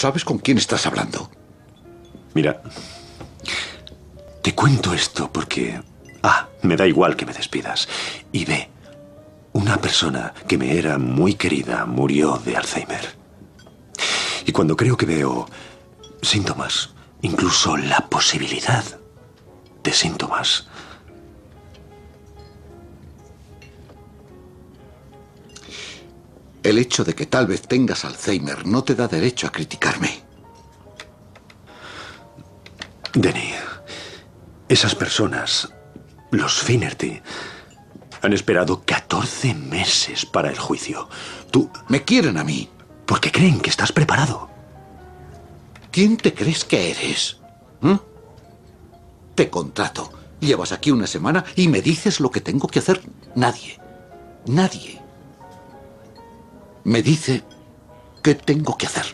¿Sabes con quién estás hablando? Mira, te cuento esto porque... Ah, me da igual que me despidas. Y ve, una persona que me era muy querida murió de Alzheimer. Y cuando creo que veo síntomas, incluso la posibilidad de síntomas, El hecho de que tal vez tengas Alzheimer no te da derecho a criticarme. Denny, esas personas, los Finnerty, han esperado 14 meses para el juicio. Tú... Me quieren a mí. Porque creen que estás preparado. ¿Quién te crees que eres? ¿Mm? Te contrato. Llevas aquí una semana y me dices lo que tengo que hacer. Nadie. Nadie. Me dice qué tengo que hacer.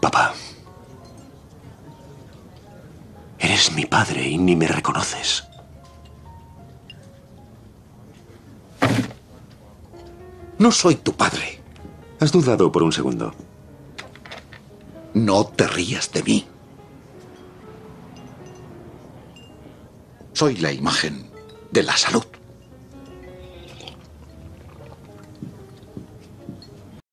Papá. Eres mi padre y ni me reconoces. No soy tu padre. Has dudado por un segundo. No te rías de mí. Soy la imagen de la salud.